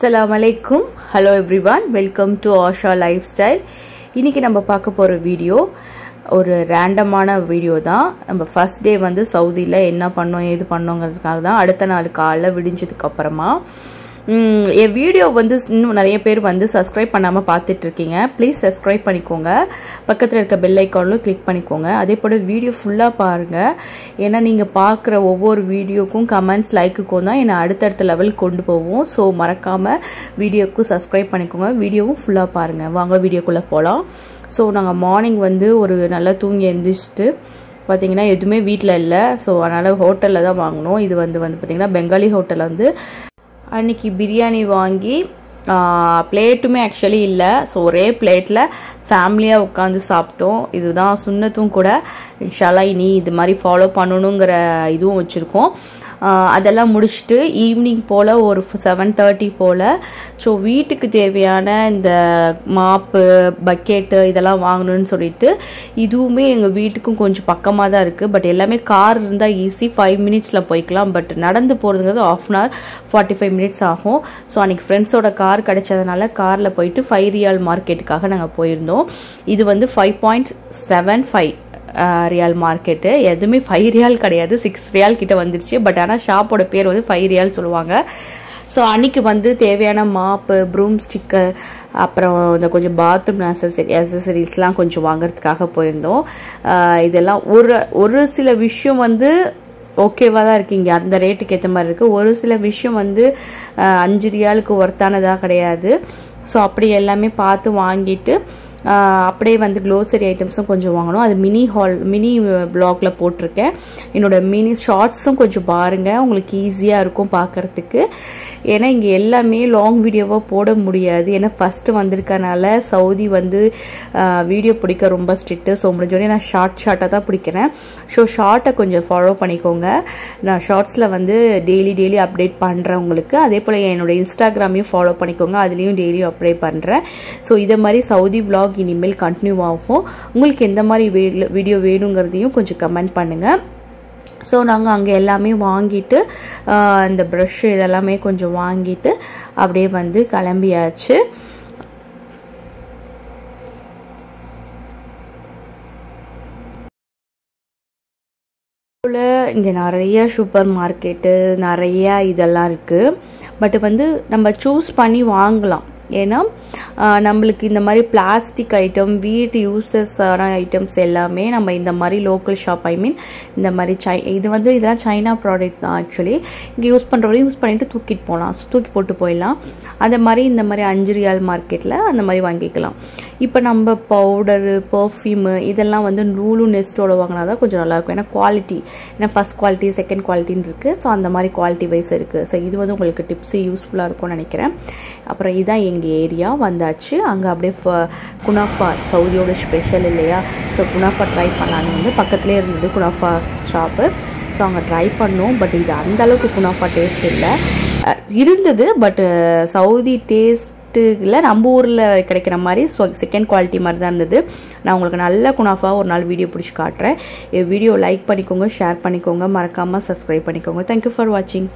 அஸ்லாம் அலைக்கும். Hello everyone welcome to Asha lifestyle இன்றைக்கி நம்ம பார்க்க போகிற வீடியோ ஒரு ரேண்டமான வீடியோ தான். நம்ம ஃபஸ்ட் டே வந்து சவுதியில் என்ன பண்ணோம் ஏது பண்ணோங்கிறதுக்காக தான் அடுத்த நாள் காலைல விடிஞ்சதுக்கப்புறமா என் வீடியோ வந்து இன்னும் நிறைய பேர் வந்து சப்ஸ்கிரைப் பண்ணாமல் பார்த்துட்ருக்கீங்க. ப்ளீஸ் சப்ஸ்கிரைப் பண்ணிக்கோங்க. பக்கத்தில் இருக்க பெல் ஐக்கானும் கிளிக் பண்ணிக்கோங்க. அதே போல் வீடியோ ஃபுல்லாக பாருங்கள் ஏன்னா நீங்கள் பார்க்குற ஒவ்வொரு வீடியோக்கும் கமெண்ட்ஸ் லைக்குக்கும் தான் என்னை அடுத்தடுத்த லெவல் கொண்டு போவோம். ஸோ மறக்காமல் வீடியோக்கும் சப்ஸ்கிரைப் பண்ணிக்கோங்க. வீடியோவும் ஃபுல்லாக பாருங்கள் வாங்க வீடியோக்குள்ளே போகலாம் ஸோ நாங்கள் மார்னிங் வந்து ஒரு நல்லா தூங்கி எழுந்திரிச்சிட்டு பார்த்தீங்கன்னா எதுவுமே வீட்டில் இல்லை. ஸோ அதனால் ஹோட்டலில் தான் வாங்கினோம் இது வந்து வந்து பார்த்திங்கன்னா பெங்காலி ஹோட்டலில் வந்து அன்னைக்கு பிரியாணி வாங்கி பிளேட்டுமே ஆக்சுவலி இல்லை. ஸோ ஒரே பிளேட்டில் ஃபேமிலியாக உட்காந்து சாப்பிட்டோம். இதுதான் சுண்ணத்தும் கூட. இன்ஷால்லா இனி இது மாதிரி ஃபாலோ பண்ணணுங்கிற இதுவும் வச்சுருக்கோம். அதெல்லாம் முடிச்சுட்டு ஈவினிங் போல் ஒரு செவன் தேர்ட்டி போல். ஸோ வீட்டுக்கு தேவையான இந்த மாப்பு பக்கெட்டு இதெல்லாம் வாங்கணும்னு சொல்லிட்டு இதுவுமே எங்கள் வீட்டுக்கும் கொஞ்சம் பக்கமாக தான் இருக்குது பட் எல்லாமே கார் இருந்தால் ஈஸி ஃபைவ் மினிட்ஸில் போய்க்கலாம். பட் நடந்து போகிறதுங்கிறது half an hour forty five minutes ஆகும் ஸோ அன்றைக்கி ஃப்ரெண்ட்ஸோட கார் கிடைச்சதுனால காரில் போயிட்டு ஃபைவ் ரியால் மார்க்கெட்டுக்காக நாங்கள் போயிருந்தோம். இது வந்து five point seven five riyal market எதுவுமே ஃபைவ் ரியால் கிடையாது. சிக்ஸ் ரியால் கிட்டே வந்துருச்சு. பட் ஆனால் ஷாப்போட பேர் வந்து ஃபைவ் ரியால் சொல்லுவாங்க. ஸோ அன்றைக்கி வந்து தேவையான மாப்பு ப்ரூம் ஸ்டிக்கு அப்புறம் இந்த கொஞ்சம் பாத்ரூம் அசசரி அசசரிஸ்லாம் கொஞ்சம் வாங்குறதுக்காக போயிருந்தோம். இதெல்லாம் ஒரு ஒரு சில விஷயம் வந்து ஓகேவாக தான் இருக்கீங்க அந்த ரேட்டுக்கு ஏற்ற மாதிரி இருக்குது ஒரு சில விஷயம் வந்து அஞ்சு ரியாலுக்கு ஒர்த்தானதாக கிடையாது. ஸோ அப்படி எல்லாமே பார்த்து வாங்கிட்டு அப்படியே வந்து க்ளோசரி ஐட்டம்ஸும் கொஞ்சம் வாங்கணும். அது மினி ஹால் மினி பிளாக்ல போட்டிருக்கேன். என்னோட மினி ஷார்ட்ஸும் கொஞ்சம் பாருங்கள் உங்களுக்கு ஈஸியாக இருக்கும் பார்க்குறதுக்கு ஏன்னா இங்கே எல்லாமே லாங் வீடியோவாக போட முடியாது. ஏன்னா ஃபஸ்ட்டு வந்திருக்கனால சவுதி வந்து வீடியோ பிடிக்க ரொம்ப ஸ்ட்ரிக்ட்டு ஸோ முடிஞ்சோடனே நான் ஷார்ட் ஷார்ட்டாக தான் பிடிக்கிறேன். ஸோ ஷார்ட்டை கொஞ்சம் ஃபாலோ பண்ணிக்கோங்க. நான் ஷார்ட்ஸில் வந்து டெய்லி டெய்லி அப்டேட் பண்ணுறேன் உங்களுக்கு. அதே போல் என்னோடய இன்ஸ்டாகிராமையும் ஃபாலோ பண்ணிக்கோங்க. அதுலேயும் டெய்லியும் அப்டேட் பண்ணுறேன் ஸோ இதை மாதிரி சவுதி vlog இனிமேல் கண்டினியூ ஆகும். உங்களுக்கு எந்த மாதிரி வீடியோ வேணுங்கிறதையும் கொஞ்சம் கமெண்ட் பண்ணுங்கள் ஸோ நாங்கள் அங்கே எல்லாமே வாங்கிட்டு இந்த ப்ரஷ் இதெல்லாமே கொஞ்சம் வாங்கிட்டு அப்படியே வந்து கிளம்பியாச்சு. இங்கே நிறைய சூப்பர் மார்க்கெட்டு நிறைய இதெல்லாம் இருக்குது பட் வந்து நம்ம சூஸ் பண்ணி வாங்கலாம். ஏன்னா நம்மளுக்கு இந்த மாதிரி பிளாஸ்டிக் ஐட்டம் வீட்டு யூசஸான ஐட்டம்ஸ் எல்லாமே நம்ம இந்த மாதிரி லோக்கல் ஷாப் ஐ மீன் இந்த மாதிரி சை இது வந்து இதெல்லாம் சைனா ப்ராடக்ட் தான் ஆக்சுவலி இங்கே யூஸ் பண்ணுறவரையும் யூஸ் பண்ணிவிட்டு தூக்கிட்டு போகலாம் தூக்கி போட்டு போயிடலாம். அந்த மாதிரி இந்த மாதிரி அஞ்சு ரியால் மார்க்கெட்டில் அந்த மாதிரி வாங்கிக்கலாம். இப்போ நம்ம பவுடரு பர்ஃப்யூமு இதெல்லாம் வந்து நூலு நெஸ்ட்டோட வாங்கினா தான் கொஞ்சம் நல்லாயிருக்கும் ஏன்னா குவாலிட்டி ஏன்னா ஃபஸ்ட் குவாலிட்டி செகண்ட் குவாலிட்டின்னு இருக்குது ஸோ அந்த மாதிரி குவாலிட்டி வைஸ் இருக்குது ஸோ இது வந்து உங்களுக்கு டிப்ஸு யூஸ்ஃபுல்லாக இருக்கும்னு நினைக்கிறேன். அப்புறம் இதான் எங்கள் ஏரியா வந்தாச்சு. அங்கே அப்படியே ஃப- குனாஃபா சவுதியோட ஸ்பெஷல் இல்லையா? ஸோ குனாஃபா ட்ரை பண்ணலான்னு வந்து பக்கத்துலேயே இருந்தது குனாஃபா ஷாப்பு ஸோ அங்கே ட்ரை பண்ணோம். பட் இது அந்த அளவுக்கு குனாஃபா டேஸ்ட் இல்லை. இருந்தது. பட் சவுதி டேஸ்ட்டுல நம்ம ஊரில் கிடைக்கிற மாதிரி செகண்ட் குவாலிட்டி மாதிரி தான் இருந்தது. நான் உங்களுக்கு நல்ல குணாஃபாக ஒரு நாள் வீடியோ பிடிச்சி காட்டுறேன். வீடியோ லைக் பண்ணிக்கோங்க ஷேர் பண்ணிக்கோங்க. மறக்காமல் சப்ஸ்கிரைப் பண்ணிக்கோங்க. தேங்க்யூ ஃபார் வாட்சிங்